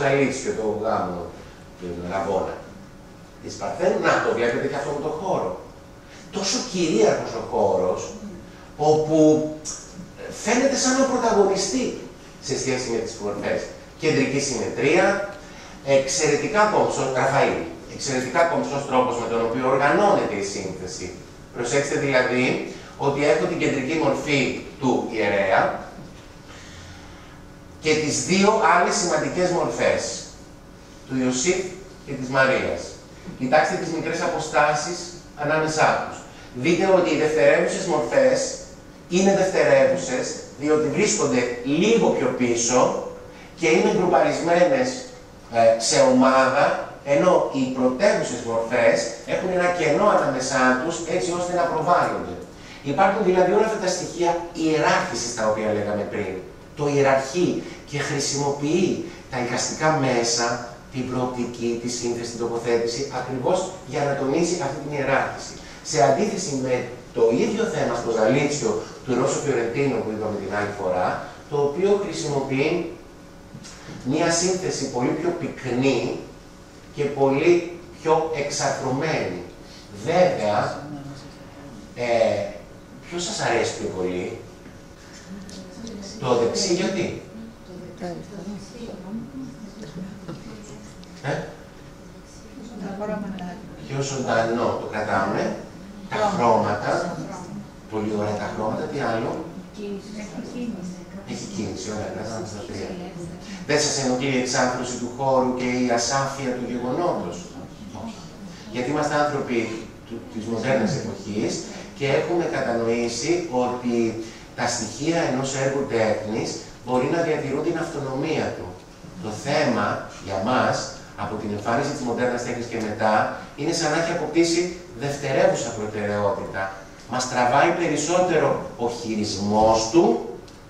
Γαλίτσιο, το γάμο, την Λαβόνα. Της Παρθένου, να το βλέπετε και αυτόν τον χώρο. Τόσο κυρίαρχος ο χώρος, όπου φαίνεται σαν να πρωταγωνιστεί σε σχέση με τις μορφές. Κεντρική συμμετρία, εξαιρετικά κόμψος, Ραφαήλ, εξαιρετικά κομψός τρόπος με τον οποίο οργανώνεται η σύνθεση. Προσέξτε δηλαδή ότι έχω την κεντρική μορφή του ιερέα και τις δύο άλλες σημαντικές μορφές, του Ιωσήφ και της Μαρίας. Κοιτάξτε τις μικρές αποστάσεις ανάμεσά τους. Δείτε ότι οι δευτερεύουσες μορφές είναι δευτερεύουσες διότι βρίσκονται λίγο πιο πίσω και είναι γκρουπαρισμένες ε, σε ομάδα ενώ οι πρωτεύουσες μορφές έχουν ένα κενό ανάμεσά τους έτσι ώστε να προβάλλονται. Υπάρχουν δηλαδή όλα αυτά τα στοιχεία ιεράρχησης τα οποία λέγαμε πριν. Το ιεραρχεί και χρησιμοποιεί τα εικαστικά μέσα, την προοπτική, τη σύνθεση, την τοποθέτηση, ακριβώς για να τονίσει αυτή την ιεράρχηση. Σε αντίθεση με το ίδιο θέμα στο Γαλίτσιο του Ρώσου Φιωρεντίνο που είπαμε την άλλη φορά, το οποίο χρησιμοποιεί μία σύνθεση πολύ πιο πυκνή και πολύ πιο εξαρτρωμένη. Βέβαια, ε, ποιος σας αρέσει πιο πολύ, το δεξί γιατί; Ε; Πιο ζωντανό το κρατάμε. Τα χρώματα. Πολύ ωραία τα χρώματα. Τι άλλο; Έχει κίνηση, ωραία, κρατάμε στα τρία. Δεν σας ενοχλεί η εξάνθρωση του χώρου και η ασάφεια του γεγονότος; Όχι. Γιατί είμαστε άνθρωποι της μοντέρνης εποχής και έχουμε κατανοήσει ότι τα στοιχεία ενός έργου τέχνης μπορεί να διατηρούν την αυτονομία του. Το θέμα για μας, από την εμφάνιση της μοντέρνας τέχνης και μετά, είναι σαν να έχει αποκτήσει δευτερεύουσα προτεραιότητα. Μας τραβάει περισσότερο ο χειρισμός του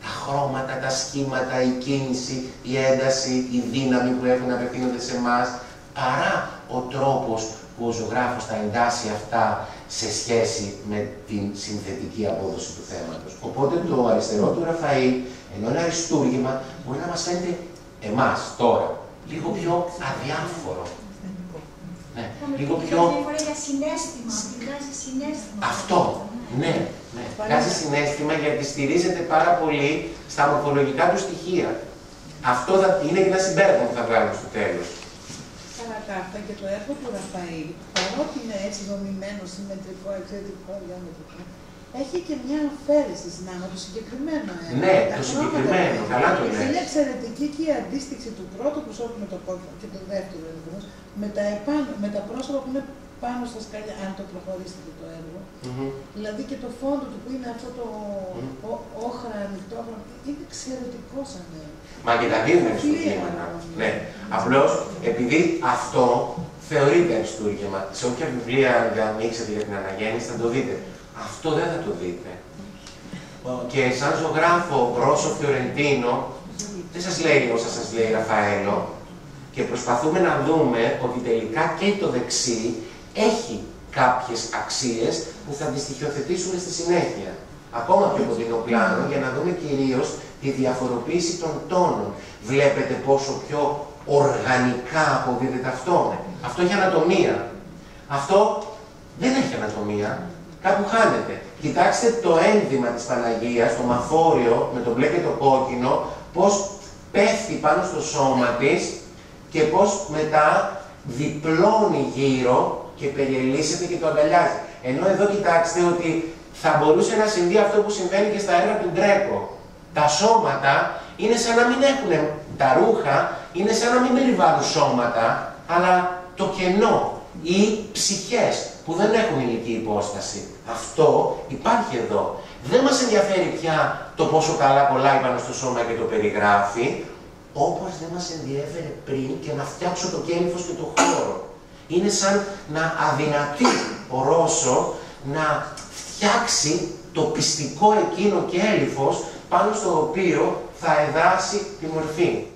τα χρώματα, τα σχήματα, η κίνηση, η ένταση, η δύναμη που έχουν να απευθύνονται σε εμά, παρά ο τρόπος που ο ζωγράφος θα εντάσει αυτά σε σχέση με την συνθετική απόδοση του θέματος. Οπότε το αριστερό του Ραφαήλ, ενώ είναι αριστούργημα, μπορεί να μας φαίνεται εμάς τώρα λίγο πιο αδιάφορο. Ναι, λίγο πιο... Αυτό, ναι, ναι. Βγάζει συνέστημα γιατί στηρίζεται πάρα πολύ στα μορφολογικά του στοιχεία. Αυτό θα είναι και ένα συμπέρασμα που θα βγάλουμε στο τέλος. Σαν κάρτα και το έργο του Ραφαήλ, παρότι είναι έτσι δομημένο, συμμετρικό, εξαιρετικό, διάμετρικό, έχει και μια αφαίρεση συνάμα το συγκεκριμένο έργο. Ναι, το συγκεκριμένο, καλά το λέει. Είναι εξαιρετική και η αντίστοιξη του πρώτου προσώπου με το κόκκινο και του δεύτερου έργου, με τα, επάνω, με τα πρόσωπα που είναι πάνω στα σκαλιά, αν το προχωρήσετε το έργο. Mm-hmm. Δηλαδή και το φόντο του που είναι αυτό το mm-hmm. όχρα ανοιχτό, είναι εξαιρετικό σαν έργο. Μα και τα δύο είναι αριστούργημα. Ναι. Απλώς επειδή αυτό θεωρείται αριστούργημα, σε όποια βιβλία ανοίξετε για την αναγέννηση θα το δείτε. Αυτό δεν θα το δείτε. Και σαν ζωγράφο Ρώσο Φιωρεντίνο, δεν σας λέει όσα σας λέει Ραφαέλο, και προσπαθούμε να δούμε ότι τελικά και το δεξί έχει κάποιες αξίες που θα τις στοιχειοθετήσουμε στη συνέχεια. Ακόμα πιο κοντινό πλάνο για να δούμε κυρίως τη διαφοροποίηση των τόνων. Βλέπετε πόσο πιο οργανικά αποδίδεται αυτό. Αυτό έχει ανατομία. Αυτό δεν έχει ανατομία. Κάπου χάνεται. Κοιτάξτε το ένδυμα της Παναγίας, το μαφόριο με το μπλε και το κόκκινο, πώς πέφτει πάνω στο σώμα της και πώς μετά διπλώνει γύρω και περιελίσσεται και το αγκαλιάζει. Ενώ εδώ κοιτάξτε ότι θα μπορούσε να συμβεί αυτό που συμβαίνει και στα έργα του Γκρέκο. Τα σώματα είναι σαν να μην έχουν, τα ρούχα είναι σαν να μην περιβάλλουν σώματα, αλλά το κενό ή ψυχές που δεν έχουν ηλική υπόσταση. Αυτό υπάρχει εδώ. Δεν μας ενδιαφέρει πια το πόσο καλά κολλάει πάνω στο σώμα και το περιγράφει, όπως δεν μας ενδιαφέρει πριν και να φτιάξω το κέλυφος και το χώρο είναι σαν να αδυνατεί ο Ρώσο να φτιάξει το πιστικό εκείνο και έλιφος πάνω στο οποίο θα εδράσει τη μορφή.